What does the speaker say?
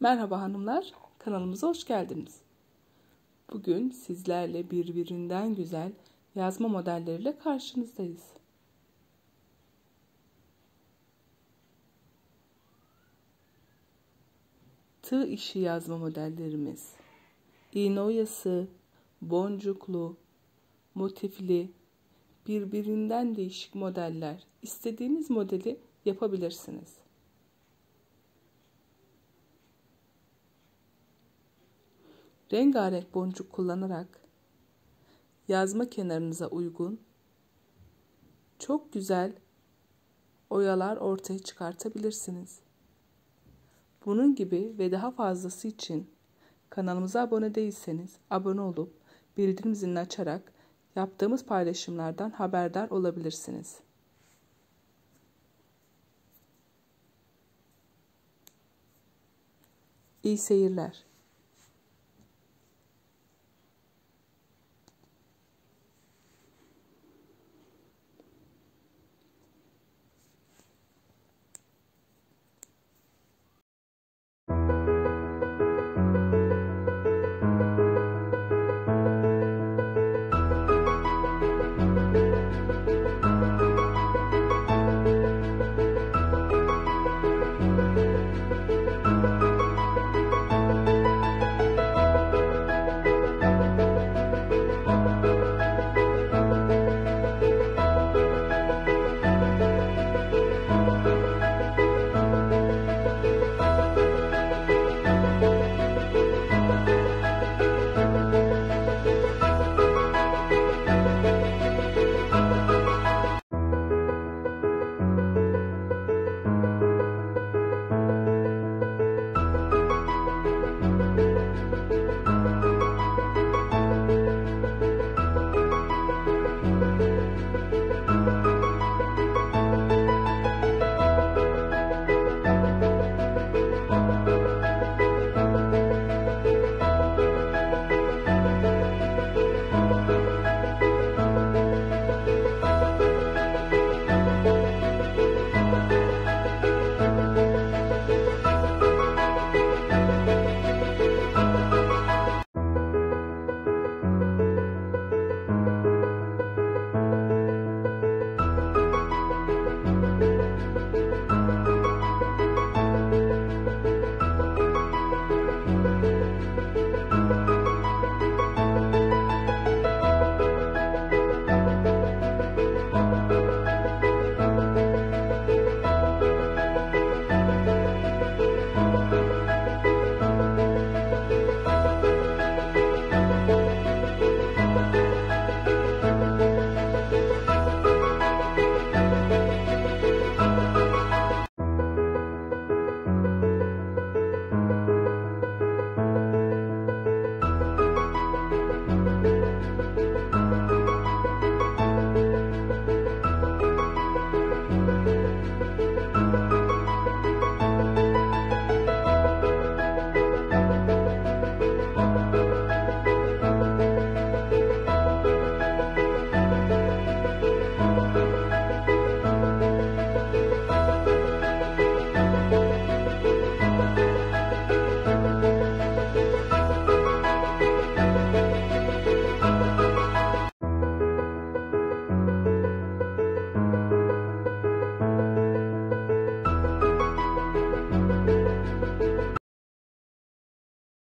Merhaba hanımlar, kanalımıza hoş geldiniz. Bugün sizlerle birbirinden güzel yazma modelleriyle karşınızdayız. Tığ işi yazma modellerimiz. İğne oyası, boncuklu, motifli, birbirinden değişik modeller. İstediğiniz modeli yapabilirsiniz. Rengarenk boncuk kullanarak yazma kenarınıza uygun çok güzel oyalar ortaya çıkartabilirsiniz. Bunun gibi ve daha fazlası için kanalımıza abone değilseniz abone olup bildirim zilini açarak yaptığımız paylaşımlardan haberdar olabilirsiniz. İyi seyirler.